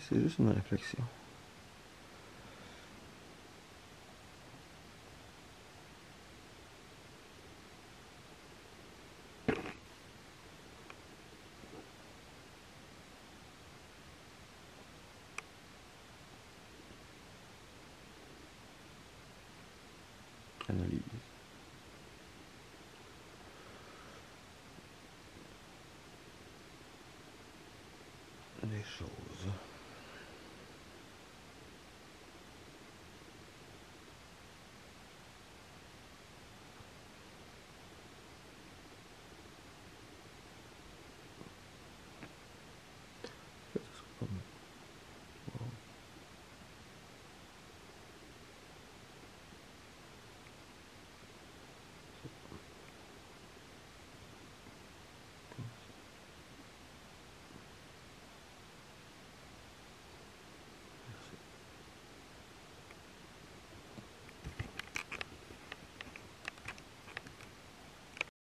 C'est juste une réflexion. Analyse. Les choses.